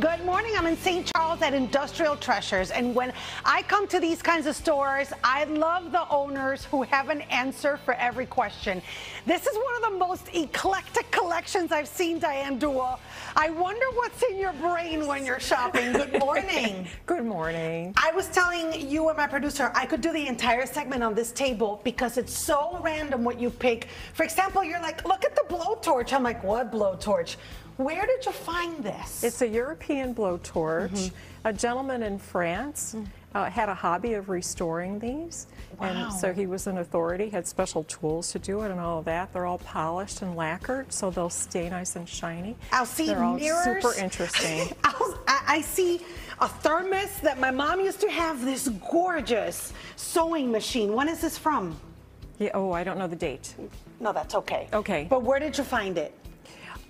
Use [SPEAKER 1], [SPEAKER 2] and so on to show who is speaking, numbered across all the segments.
[SPEAKER 1] Good morning. I'm in St. Charles at Industrial Treasures. And when I come to these kinds of stores, I love the owners who have an answer for every question. This is one of the most eclectic collections I've seen, Diane Dewell. I wonder what's in your brain when you're shopping. Good morning.
[SPEAKER 2] Good morning.
[SPEAKER 1] I was telling you and my producer I could do the entire segment on this table because it's so random what you pick. For example, you're like, look at the blowtorch. I'm like, what blowtorch? Where did you find this?
[SPEAKER 2] It's a European blowtorch.
[SPEAKER 1] Mm-hmm.
[SPEAKER 2] A gentleman in France
[SPEAKER 1] Mm.
[SPEAKER 2] uh, had a hobby of restoring these.
[SPEAKER 1] Wow.
[SPEAKER 2] And so he was an authority, had special tools to do it and all of that. They're all polished and lacquered, so they'll stay nice and shiny.
[SPEAKER 1] I'll see
[SPEAKER 2] They're all
[SPEAKER 1] mirrors.
[SPEAKER 2] super interesting.
[SPEAKER 1] I, I see a thermos that my mom used to have. This gorgeous sewing machine. When is this from?
[SPEAKER 2] yeah, oh, I don't know the date.
[SPEAKER 1] No, that's okay.
[SPEAKER 2] Okay.
[SPEAKER 1] But where did you find it?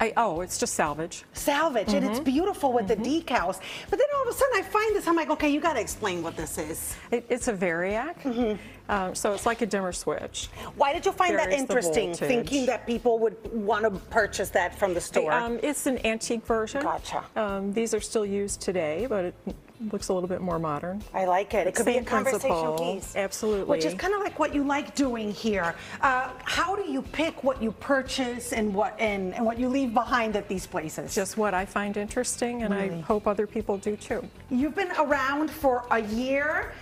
[SPEAKER 2] I, oh, it's just salvage.
[SPEAKER 1] Salvage, and it's
[SPEAKER 2] Mm-hmm.
[SPEAKER 1] beautiful with the decals. But then all of a sudden, I find this. I'm like, okay, you got to explain what this is.
[SPEAKER 2] It, it's a variac,
[SPEAKER 1] Mm-hmm.
[SPEAKER 2] um, so it's like a dimmer switch.
[SPEAKER 1] Why did you find that
[SPEAKER 2] variac
[SPEAKER 1] interesting? Thinking that people would want to purchase that from the store.
[SPEAKER 2] Um, it's an antique version.
[SPEAKER 1] Gotcha.
[SPEAKER 2] Um, these are still used today, but it looks a little bit more modern.
[SPEAKER 1] I like it. It could be a conversational
[SPEAKER 2] principle.
[SPEAKER 1] piece.
[SPEAKER 2] Absolutely.
[SPEAKER 1] Which is kind of like what you like doing here. Uh, how do you pick what you purchase and what and, and what you leave behind at these places?
[SPEAKER 2] Just what I find interesting, and I hope other people do too.
[SPEAKER 1] You've been around for a year.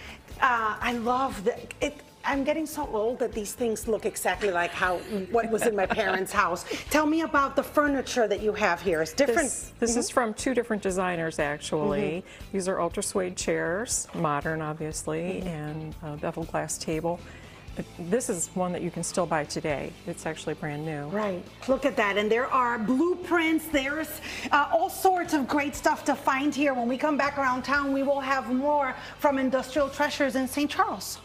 [SPEAKER 1] Uh, I love that. It, I'm getting so old that these things look exactly like how what was in my parents' house. Tell me about the furniture that you have here. It's different.
[SPEAKER 2] This, this is mm-hmm. from two different designers, actually. Mm-hmm. These are ultra suede chairs, modern, obviously, mm-hmm. and a bevel glass table. But This is one that you can still buy today. It's actually brand new.
[SPEAKER 1] Right. Look at that. And there are blueprints. There's uh, all sorts of great stuff to find here. When we come back around town, we will have more from Industrial Treasures in St. Charles.